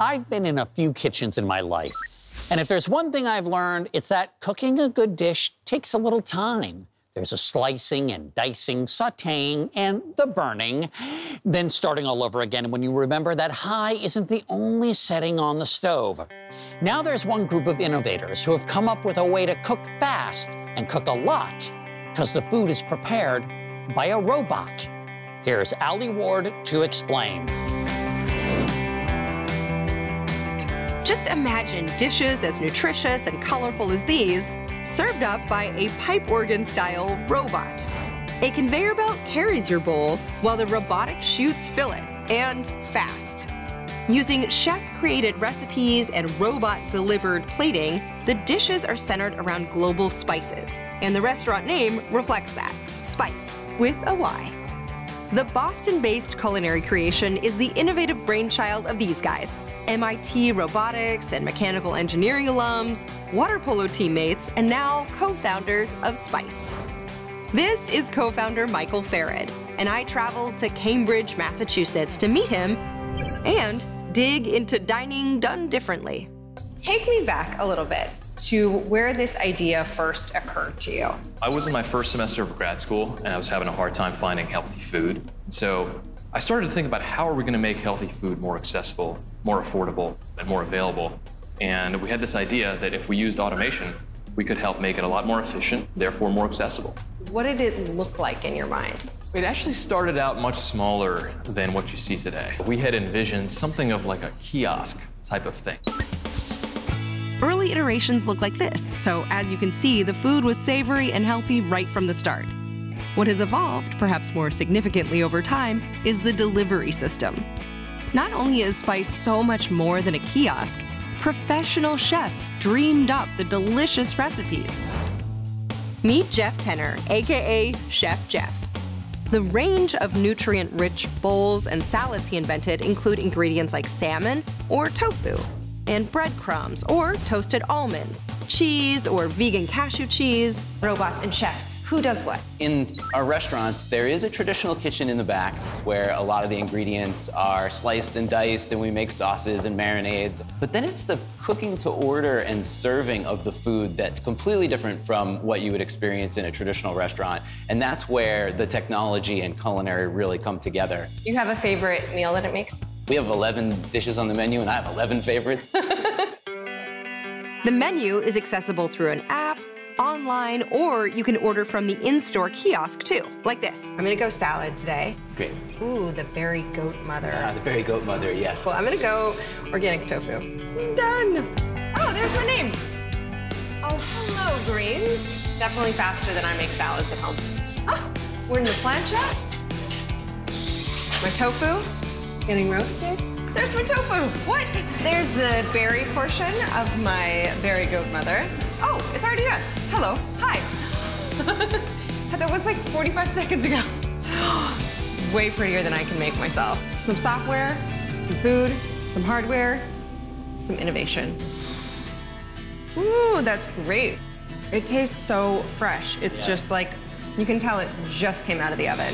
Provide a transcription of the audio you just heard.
I've been in a few kitchens in my life. And if there's one thing I've learned, it's that cooking a good dish takes a little time. There's a slicing and dicing, sauteing, and the burning, then starting all over again when you remember that high isn't the only setting on the stove. Now there's one group of innovators who have come up with a way to cook fast and cook a lot because the food is prepared by a robot. Here's Alie Ward to explain. Just imagine dishes as nutritious and colorful as these, served up by a pipe organ style robot. A conveyor belt carries your bowl while the robotic chutes fill it, and fast. Using chef created recipes and robot delivered plating, the dishes are centered around global spices, and the restaurant name reflects that Spyce, with a Y. The Boston based culinary creation is the innovative brainchild of these guys MIT robotics and mechanical engineering alums, water polo teammates, and now co founders of Spyce. This is co founder Michael Farid, and I traveled to Cambridge, Massachusetts to meet him and dig into dining done differently. Take me back a little bit to where this idea first occurred to you. I was in my first semester of grad school and I was having a hard time finding healthy food. So I started to think about how are we going to make healthy food more accessible, more affordable, and more available. And we had this idea that if we used automation, we could help make it a lot more efficient, therefore more accessible. What did it look like in your mind? It actually started out much smaller than what you see today. We had envisioned something of like a kiosk type of thing. Early iterations look like this, so as you can see, the food was savory and healthy right from the start. What has evolved, perhaps more significantly over time, is the delivery system. Not only is Spyce so much more than a kiosk, professional chefs dreamed up the delicious recipes. Meet Jeff Tenner, aka Chef Jeff. The range of nutrient rich bowls and salads he invented include ingredients like salmon or tofu, and breadcrumbs or toasted almonds, cheese or vegan cashew cheese. Robots and chefs, who does what? In our restaurants, there is a traditional kitchen in the back where a lot of the ingredients are sliced and diced and we make sauces and marinades. But then it's the cooking to order and serving of the food that's completely different from what you would experience in a traditional restaurant. And that's where the technology and culinary really come together. Do you have a favorite meal that it makes? We have 11 dishes on the menu, and I have 11 favorites. the menu is accessible through an app, online, or you can order from the in-store kiosk too, like this. I'm gonna go salad today. Great. Ooh, the berry goat mother. Ah, the berry goat mother, yes. Well, I'm gonna go organic tofu. Done. Oh, there's my name. Oh, hello, greens. Definitely faster than I make salads at home. Ah, we're in the plancha. My tofu, getting roasted. There's my tofu. What? There's the berry portion of my berry goat mother. Oh, it's already done. Hello. Hi. that was like 45 seconds ago. Way prettier than I can make myself. Some software, some food, some hardware, some innovation. Ooh, that's great. It tastes so fresh. It's yeah. just like, you can tell it just came out of the oven.